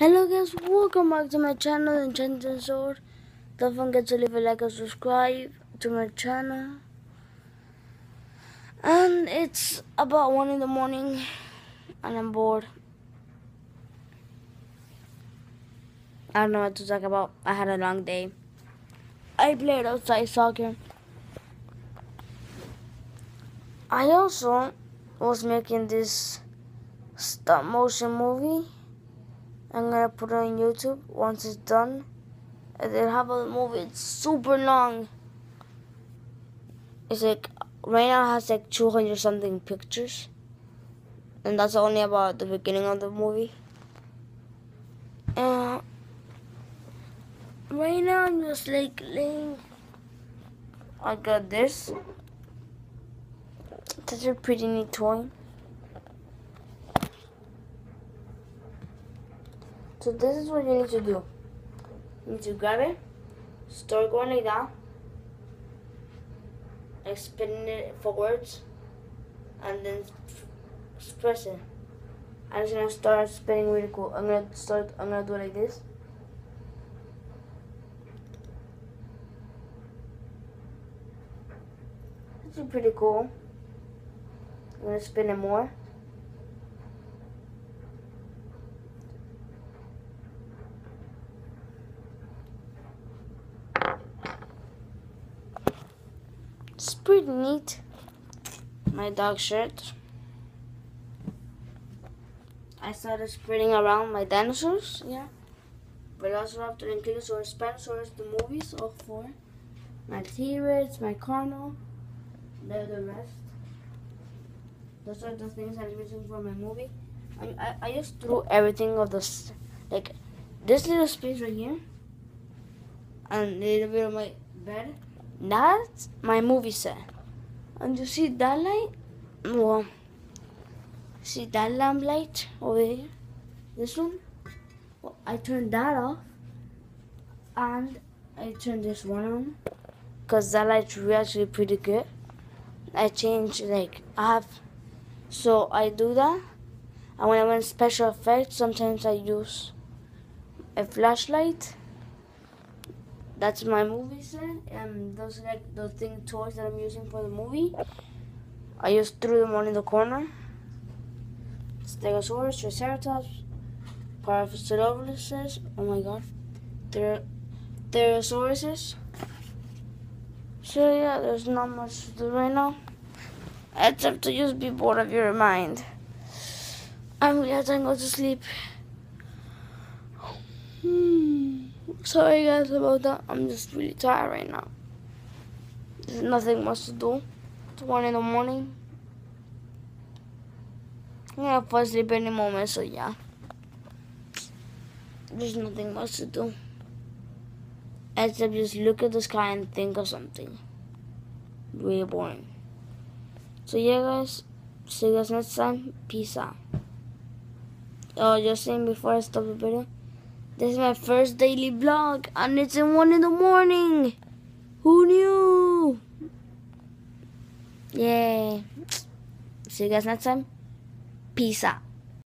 Hello guys, welcome back to my channel Enchanted Sword. Don't forget to leave a like and subscribe to my channel. And it's about 1 in the morning and I'm bored. I don't know what to talk about. I had a long day. I played outside soccer. I also was making this stop motion movie. I'm gonna put it on YouTube once it's done. And then how about movie? It's super long. It's like right now it has like 200 something pictures. And that's only about the beginning of the movie. And right now I'm just like laying. I got this. That's a pretty neat toy. So this is what you need to do. You need to grab it, start going like that, like spinning it forwards, and then press it. I'm just gonna start spinning really cool. I'm gonna start. I'm gonna do it like this. This is pretty cool. I'm gonna spin it more. It's pretty neat. My dog shirt. I started spreading around my dinosaurs, yeah. Velociraptor, Ankylosaurus, Spinosaurus, the movies, all four. My T-Rex, my Carno, they're the rest. Those are the things I'm using for my movie. I, I, I just threw everything of this, like this little space right here, and a little bit of my bed. That's my movie set. And you see that light? Well, see that lamp light over here? This one? Well, I turned that off, and I turned this one on, cause that light's actually pretty good. I changed like I have so I do that. And when I want special effects, sometimes I use a flashlight. That's my movie set, and those are like the thing toys that I'm using for the movie. I just threw them on in the corner. Stegosaurus, Triceratops, Parasaurolophus, oh my god, Ther Therosaurus. So yeah, there's not much to do right now except to just be bored of your mind. I'm glad I go to sleep. Sorry guys about that. I'm just really tired right now. There's nothing much to do. It's one in the morning. I'm gonna fall asleep any moment, so yeah. There's nothing much to do. Except just look at the sky and think of something. Really boring. So yeah guys, see you guys next time. Peace out. Oh, just saying before I stop the video, this is my first daily vlog and it's in 1 in the morning. Who knew? Yay. See you guys next time. Peace out.